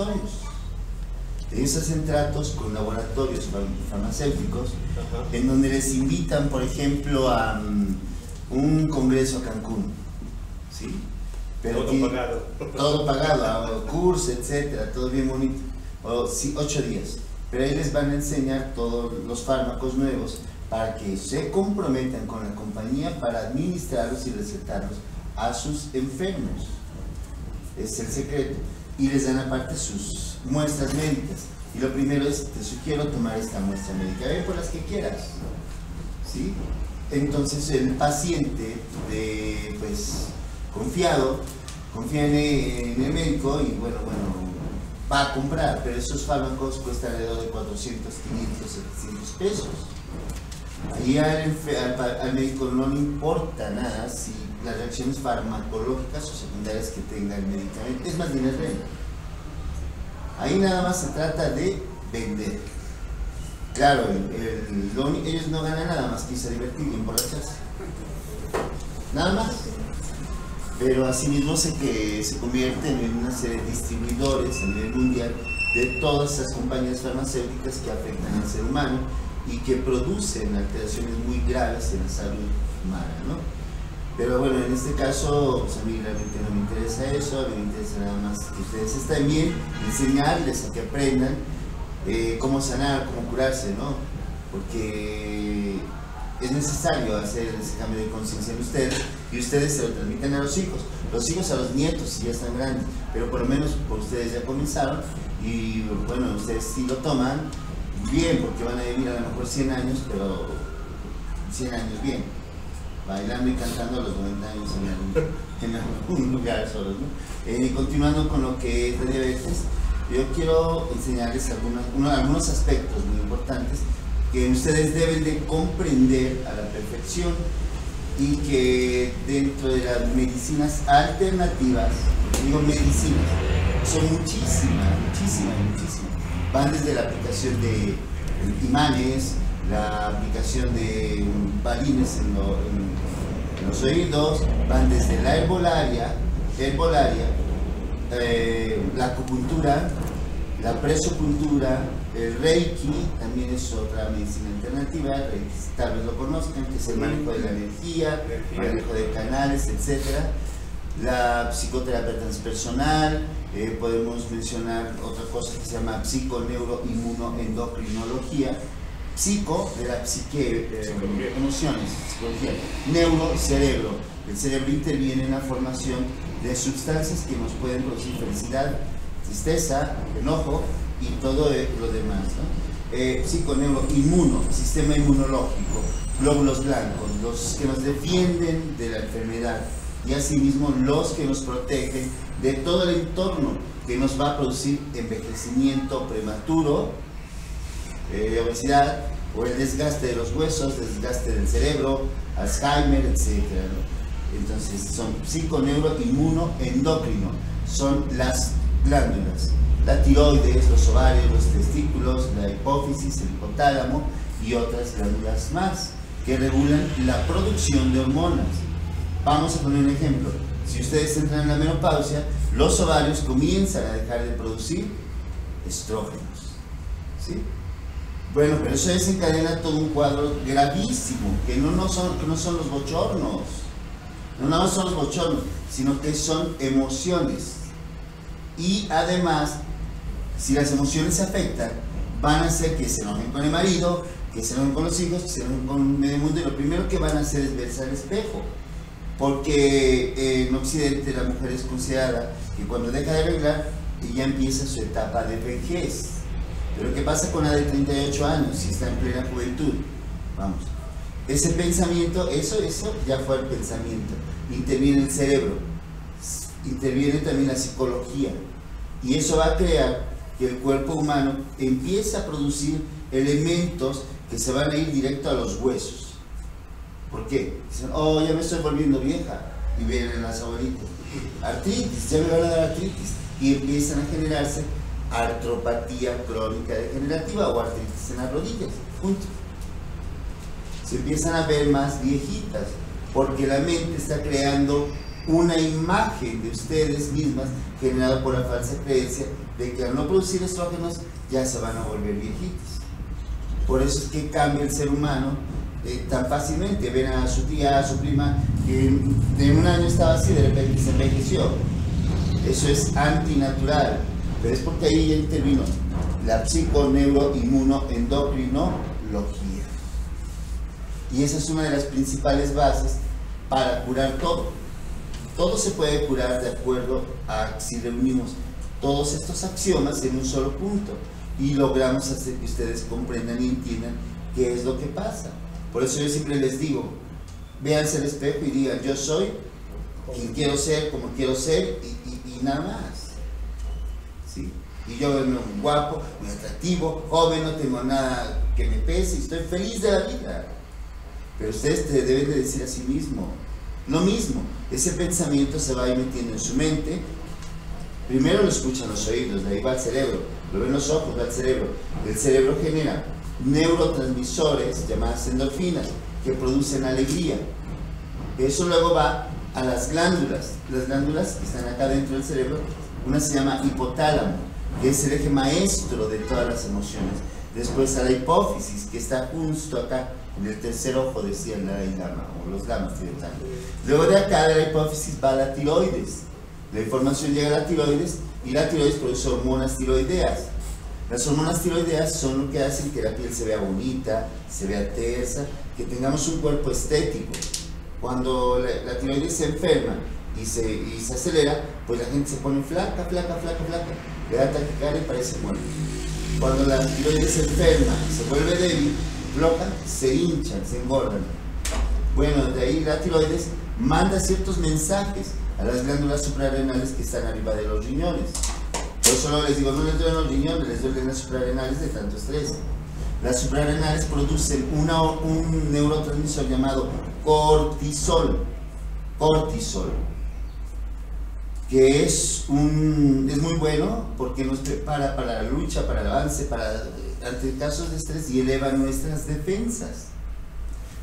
laboratorios. Ellos hacen tratos con laboratorios farmacéuticos en donde les invitan, por ejemplo, a mm, un congreso a Cancún. ¿sí? Pero todo pagado. Todo pagado, curso, etcétera, todo bien bonito. O, sí, ocho días. Pero ahí les van a enseñar todos los fármacos nuevos para que se comprometan con la compañía para administrarlos y recetarlos a sus enfermos. Es el secreto. Y les dan aparte sus muestras médicas. Y lo primero es, te sugiero tomar esta muestra médica, ve por las que quieras. ¿Sí? Entonces el paciente, pues, confiado, confía en el, médico y bueno, bueno, va a comprar, pero esos fármacos cuestan alrededor de 400, 500, 700 pesos. Ahí al, al, médico no le importa nada si las reacciones farmacológicas o secundarias que tenga el medicamento, es más dinero. Ahí nada más se trata de vender. Claro, ellos no ganan nada más que irse divertir y emborracharse. Nada más. Pero asimismo se que se convierten en una serie de distribuidores a nivel mundial de todas esas compañías farmacéuticas que afectan al ser humano y que producen alteraciones muy graves en la salud humana. ¿no? Pero bueno, en este caso, pues a mí realmente no me interesa eso, a mí me interesa nada más que ustedes estén bien, enseñarles a que aprendan cómo sanar, cómo curarse, ¿no? Porque es necesario hacer ese cambio de conciencia en ustedes y ustedes se lo transmiten a los hijos, los hijos a los nietos si ya están grandes, pero por lo menos ustedes ya comenzaron y bueno, ustedes sí lo toman bien porque van a vivir a lo mejor 100 años, pero 100 años bien bailando y cantando a los 90 años en algún, lugar solos. ¿no? Eh, continuando con lo que es la diabetes, yo quiero enseñarles algunos, algunos aspectos muy importantes que ustedes deben de comprender a la perfección y que dentro de las medicinas alternativas, digo medicinas, son muchísimas, muchísimas, muchísimas. Van desde la aplicación de imanes, la aplicación de balines en, los oídos, van desde la herbolaria, herbolaria eh, la acupuntura, la presopuntura, el reiki, también es otra medicina alternativa, tal vez lo conozcan, que es el manejo de la energía, manejo de canales, etc. La psicoterapia transpersonal, eh, podemos mencionar otra cosa que se llama psiconeuroinmunoendocrinología, Psico de la psique, eh, emociones, psicología. Neuro, cerebro. El cerebro interviene en la formación de sustancias que nos pueden producir felicidad, tristeza, enojo y todo lo demás. ¿no? Eh, inmuno, sistema inmunológico, glóbulos blancos, los que nos defienden de la enfermedad y asimismo los que nos protegen de todo el entorno que nos va a producir envejecimiento prematuro, eh, obesidad o el desgaste de los huesos, desgaste del cerebro, Alzheimer, etc. Entonces son psiconeuroinmunoendocrino, inmuno, endocrino, son las glándulas, la tiroides, los ovarios, los testículos, la hipófisis, el hipotálamo y otras glándulas más que regulan la producción de hormonas. Vamos a poner un ejemplo. Si ustedes entran en la menopausia, los ovarios comienzan a dejar de producir estrógenos. ¿Sí? Bueno, pero eso desencadena todo un cuadro gravísimo, que no, no, son, no son los bochornos, no nada más son los bochornos, sino que son emociones. Y además, si las emociones se afectan, van a hacer que se enojen con el marido, que se enojen con los hijos, que se enojen con el mundo, y lo primero que van a hacer es verse al espejo. Porque en Occidente la mujer es considerada que cuando deja de arreglar, ella empieza su etapa de vejez pero ¿qué pasa con la de 38 años si está en plena juventud? Vamos. Ese pensamiento, eso, eso ya fue el pensamiento. Interviene el cerebro, interviene también la psicología. Y eso va a crear que el cuerpo humano empiece a producir elementos que se van a ir directo a los huesos. ¿Por qué? Dicen, oh, ya me estoy volviendo vieja. Y vienen las abuelitas. Artritis, ya me van a dar artritis. Y empiezan a generarse artropatía crónica degenerativa o artritis en las rodillas. Se empiezan a ver más viejitas porque la mente está creando una imagen de ustedes mismas generada por la falsa creencia de que al no producir estrógenos ya se van a volver viejitos. Por eso es que cambia el ser humano eh, tan fácilmente. Ven a su tía, a su prima, que en un año estaba así, de repente se envejeció. Eso es antinatural, pero es porque ahí ya intervino la psiconeuroinmunoendocrinología. Y esa es una de las principales bases para curar todo. Todo se puede curar de acuerdo a si reunimos todos estos axiomas en un solo punto y logramos hacer que ustedes comprendan y entiendan qué es lo que pasa. Por eso yo siempre les digo, véanse al espejo y digan, yo soy quien quiero ser, como quiero ser y, nada más. ¿Sí? Y yo veo muy guapo, muy atractivo, joven, no tengo nada que me pese estoy feliz de la vida. Pero ustedes te deben de decir a sí mismo lo mismo. Ese pensamiento se va a ir metiendo en su mente. Primero lo escuchan los oídos, de ahí va al cerebro. Lo ven los ojos, va al cerebro. El cerebro genera neurotransmisores llamadas endorfinas que producen alegría. Eso luego va a las glándulas. Las glándulas que están acá dentro del cerebro, una se llama hipotálamo, que es el eje maestro de todas las emociones. Después a la hipófisis, que está justo acá, en el tercer ojo, decía el Dalai Lama, o los lamas tibetanos. Luego de acá, de la hipófisis, va la tiroides. La información llega a la tiroides y la tiroides produce hormonas tiroideas. Las hormonas tiroideas son lo que hacen que la piel se vea bonita, se vea tersa, que tengamos un cuerpo estético. Cuando la, tiroides se enferma y se, y se, acelera, pues la gente se pone flaca, flaca, flaca, flaca, le da taquicardia y parece muerto. Cuando la tiroides se enferma, se vuelve débil, floja, se hinchan, se engordan. Bueno, de ahí la tiroides manda ciertos mensajes a las glándulas suprarrenales que están arriba de los riñones. Yo solo les digo, no les duelen los riñones, les duelen las suprarrenales de tanto estrés. Las suprarrenales producen un neurotransmisor llamado cortisol. Cortisol que es, un, es muy bueno porque nos prepara para la lucha, para el avance, para, ante casos de estrés y eleva nuestras defensas.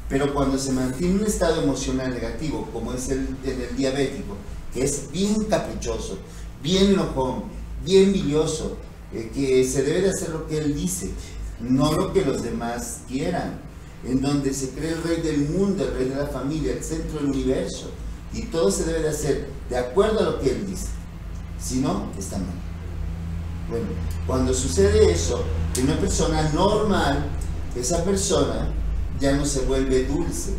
Pero cuando se mantiene un estado emocional negativo, como es el, el, diabético, que es bien caprichoso, bien enojón, bien bilioso, eh, que se debe de hacer lo que él dice, no lo que los demás quieran, en donde se cree el rey del mundo, el rey de la familia, el centro del universo, y todo se debe de hacer de acuerdo a lo que él dice. Si no, está mal. Bueno, cuando sucede eso, en una persona normal, esa persona ya no se vuelve dulce.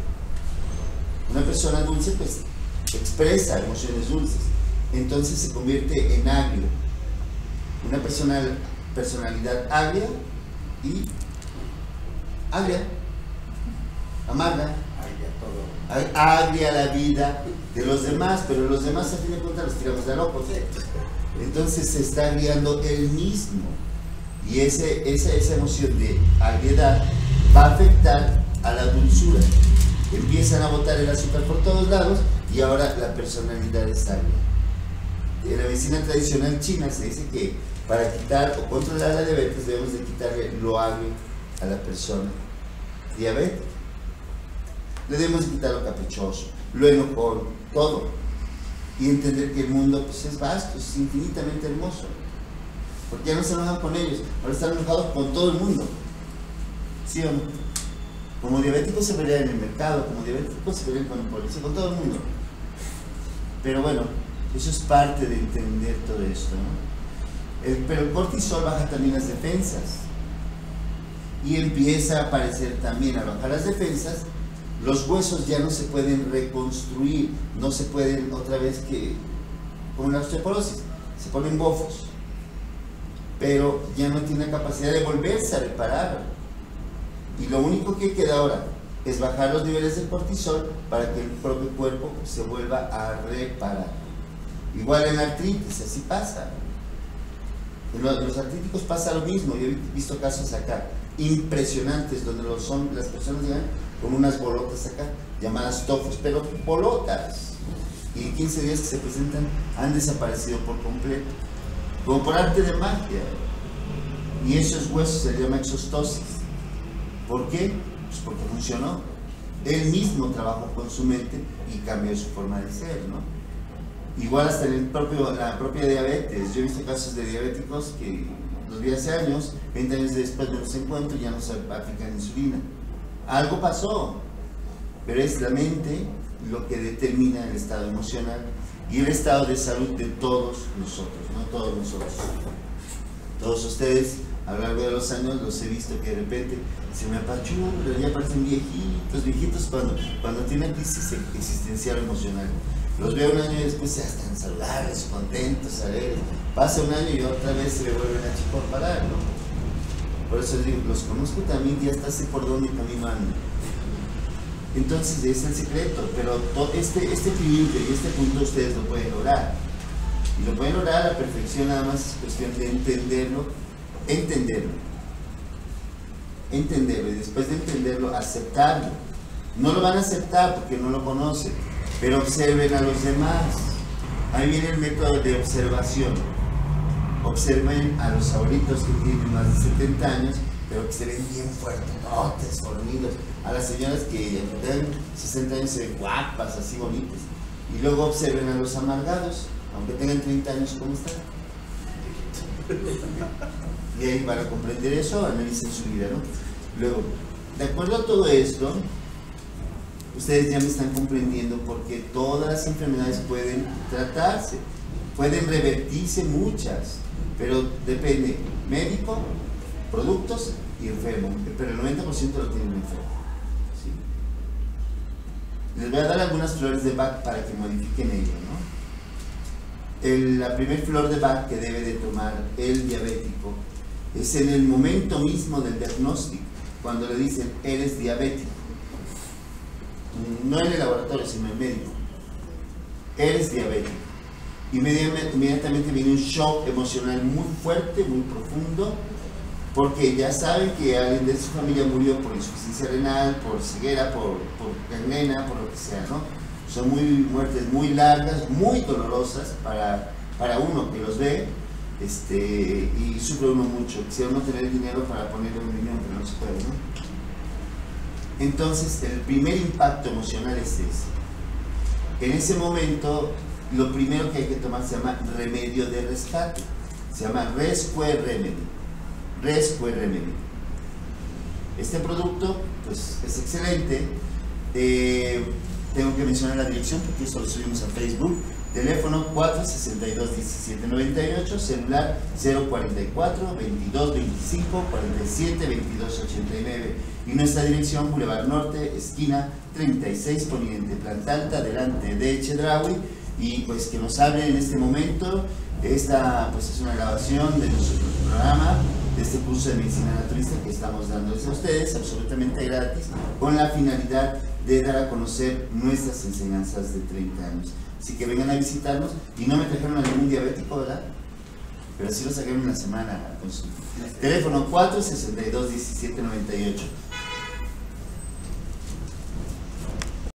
Una persona dulce pues expresa emociones dulces, entonces se convierte en agrio. Una persona, personalidad agria y agria, amarga, agria la vida de los demás, pero los demás a fin de cuentas los tiramos de locos. Entonces se está guiando él mismo. Y ese, esa, esa emoción de agriedad va a afectar a la dulzura. Empiezan a botar el azúcar por todos lados y ahora la personalidad es agria. En la medicina tradicional china se dice que para quitar o controlar la diabetes debemos de quitarle lo agrio a la persona diabética. Le debemos de quitar lo caprichoso, lo enojón, todo. Y entender que el mundo pues, es vasto, es infinitamente hermoso. Porque ya no se enojan con ellos, ahora están enojados con todo el mundo. ¿Sí o no? Como diabéticos se pelean en el mercado, como diabéticos se pelean con el policía, con todo el mundo. Pero bueno, eso es parte de entender todo esto. ¿no? pero el cortisol baja también las defensas. Y empieza a aparecer también a bajar las defensas los huesos ya no se pueden reconstruir, no se pueden otra vez que con la osteoporosis, se ponen bofos, pero ya no tiene capacidad de volverse a reparar. Y lo único que queda ahora es bajar los niveles de cortisol para que el propio cuerpo se vuelva a reparar. Igual en artritis, así pasa. En los, artríticos pasa lo mismo, yo he visto casos acá impresionantes donde lo son, las personas llegan con unas bolotas acá, llamadas tofos, pero bolotas. Y en 15 días que se presentan han desaparecido por completo, como por arte de magia. Y esos huesos se llama exostosis. ¿Por qué? Pues porque funcionó. Él mismo trabajó con su mente y cambió su forma de ser, ¿no? Igual hasta la propia diabetes. Yo he visto casos de diabéticos que los vi hace años, 20 años después de los encuentros, ya no se aplican insulina. Algo pasó, pero es la mente lo que determina el estado emocional y el estado de salud de todos nosotros, no todos nosotros. Todos ustedes a lo largo de los años los he visto que de repente se me apachurran, ya parecen viejitos, viejitos cuando, cuando tienen crisis existencial emocional. Los veo un año y después ya están saludables, contentos, alegres. Pasa un año y otra vez se le vuelven a parar, ¿no? Por eso digo, los conozco también, ya está sé por dónde camino ando. Entonces, es el secreto, pero todo este, este y este punto ustedes lo pueden lograr. Y lo pueden lograr a la perfección, nada más es cuestión de entenderlo, entenderlo. Entenderlo y después de entenderlo, aceptarlo. No lo van a aceptar porque no lo conocen, pero observen a los demás. Ahí viene el método de observación. Observen a los abuelitos que tienen más de 70 años, pero que se ven bien fuertes, fornidos. A las señoras que tienen 60 años se ven guapas, así bonitas. Y luego observen a los amargados, aunque tengan 30 años, ¿cómo están? Y ahí para comprender eso, analicen su vida, ¿no? Luego, de acuerdo a todo esto, ustedes ya me están comprendiendo porque todas las enfermedades pueden tratarse, pueden revertirse muchas, pero depende médico, productos y enfermo, pero el 90% lo tienen enfermo. Les voy a dar algunas flores de Bach para que modifiquen ello. ¿no? la primer flor de Bach que debe de tomar el diabético es en el momento mismo del diagnóstico, cuando le dicen, eres diabético no en el laboratorio, sino en el médico, eres diabético. Inmediatamente viene un shock emocional muy fuerte, muy profundo, porque ya saben que alguien de su familia murió por insuficiencia renal, por ceguera, por, por por lo que sea, ¿no? Son muy muertes muy largas, muy dolorosas para, para uno que los ve, este, y sufre uno mucho. Quisiera uno tener dinero para ponerle un riñón, pero no se puede, ¿no? Entonces, el primer impacto emocional es ese. En ese momento, lo primero que hay que tomar se llama remedio de rescate. Se llama Rescue Remedy. Rescue Remedy. Este producto, pues, es excelente. Eh, tengo que mencionar la dirección porque esto lo subimos a Facebook Teléfono 462-1798, celular 044 2225 47 2289 y nuestra dirección Boulevard Norte, esquina 36 Poniente, planta alta, delante de Chedraui y pues que nos hable en este momento. Esta pues es una grabación de nuestro programa, de este curso de medicina naturista que estamos dándoles a ustedes absolutamente gratis con la finalidad de dar a conocer nuestras enseñanzas de 30 años. Así que vengan a visitarnos y no me trajeron a ningún diabético, ¿verdad? Pero sí lo sacaron una semana. Teléfono 462 1798